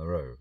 the row.